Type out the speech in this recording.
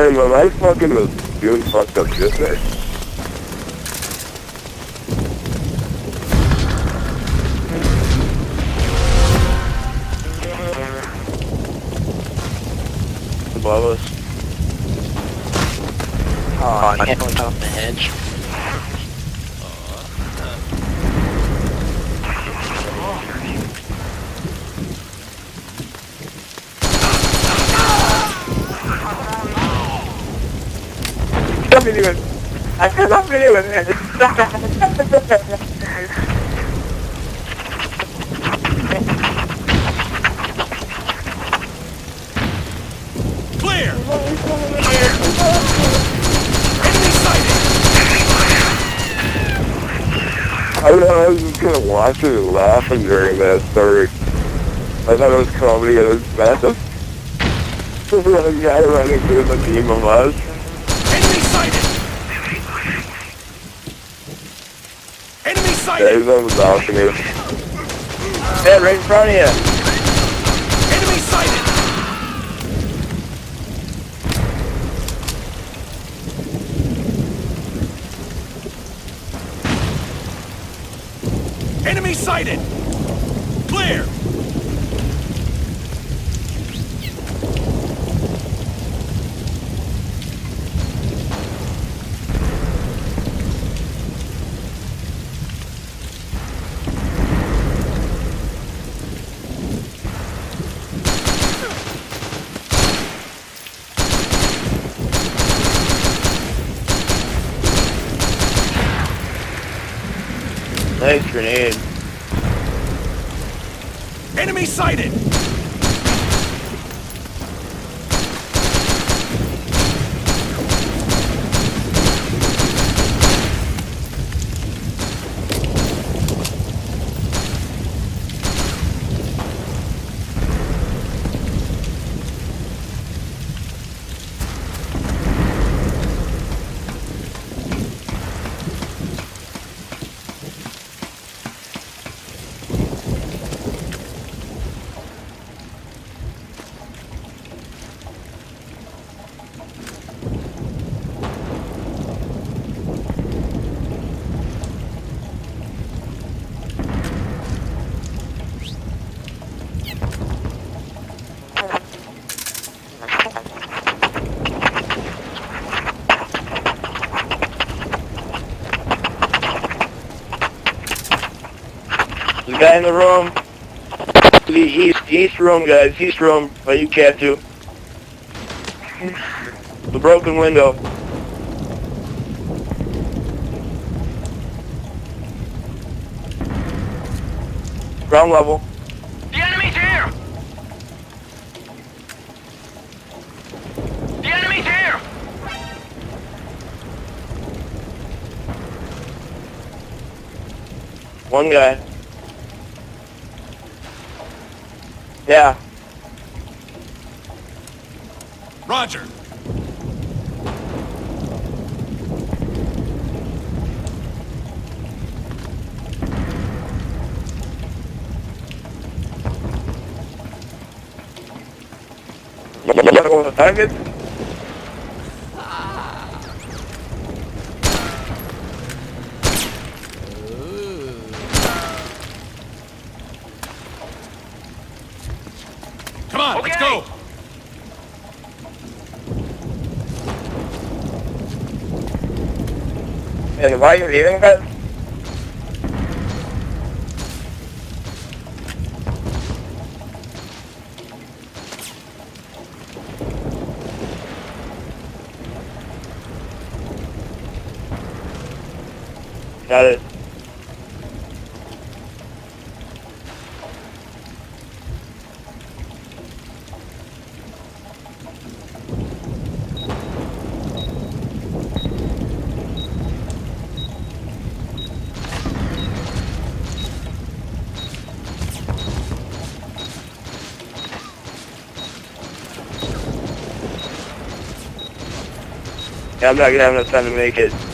Sorry, but I fucking was doing fucked up shit there. Above us. Oh, I can't go off the hedge. Stop me even. I cannot believe it. Clear! Enemy sighted! I, was- I was just kind of watching and laughing during that story. I thought it was comedy it was massive. There's a guy running through the team of us. Enemy sighted! Enemy Yeah, sighted! he's on the balcony. Yeah, right in front of you. Enemy sighted! Enemy sighted! Clear! Nice grenade. Enemy sighted! There's a guy in the room. The east, east room, guys. East room. By you cat too. The broken window. Ground level. The enemy's here! The enemy's here! One guy. Yeah. Roger! You gotta go with the target? Come on, let's go! Hey, why are you leaving, guys? Got it. Yeah, I'm not gonna have enough time to make it.